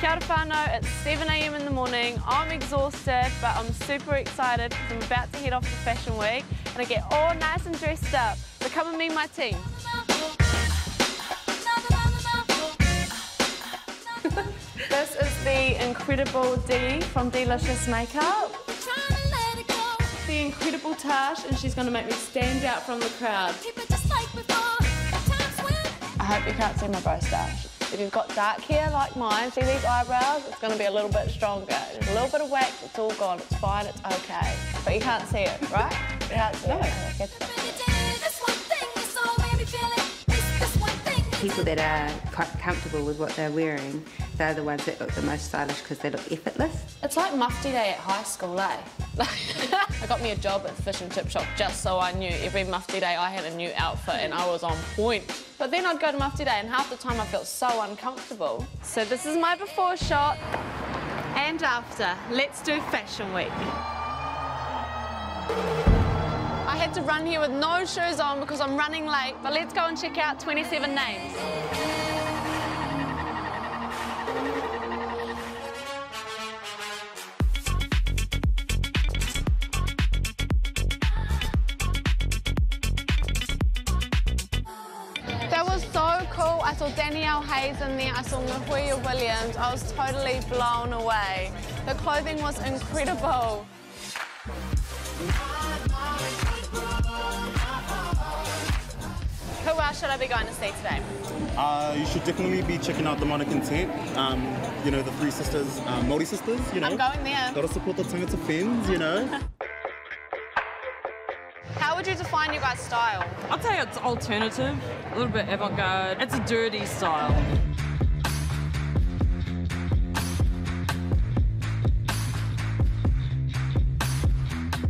Kia ora it's 7am in the morning. I'm exhausted, but I'm super excited because I'm about to head off to Fashion Week and I get all nice and dressed up. So come and meet my team. this is the incredible Dee from Delicious Makeup. The incredible Tash, and she's going to make me stand out from the crowd. I hope you can't see my bow stash. If you've got dark hair like mine, see these eyebrows? It's going to be a little bit stronger. There's a little bit of wax, it's all gone. It's fine, it's okay. But you can't see it, right? You can't see No. it. Okay, People that are quite comfortable with what they're wearing, they're the ones that look the most stylish because they look effortless. It's like mufti day at high school, eh? I got me a job at the fish and chip shop just so I knew every mufti day I had a new outfit and I was on point. But then I'd go to mufti day and half the time I felt so uncomfortable. So this is my before shot and after. Let's do fashion week. I had to run here with no shoes on because I'm running late, but let's go and check out 27 names. Was so cool. I saw Danielle Hayes in there. I saw Ngahuia Williams. I was totally blown away. The clothing was incredible. Who else should I be going to see today? Uh, you should definitely be checking out the Monacan tent. Um, you know, the three sisters, um, Māori sisters, you know. I'm going there. Gotta support the Tangata Fins, you know. How would you define your guys' style? I'd say it's alternative, a little bit avant-garde. It's a dirty style.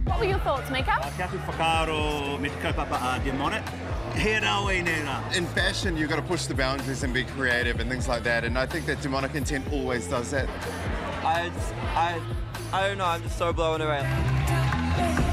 What were your thoughts, Mika? Kia tu whakaaro me te kaupapa a Demonet. He rau nei rā. In fashion, you've got to push the boundaries and be creative and things like that. And I think that demonic intent always does that. I, I, I don't know. I'm just so blown away.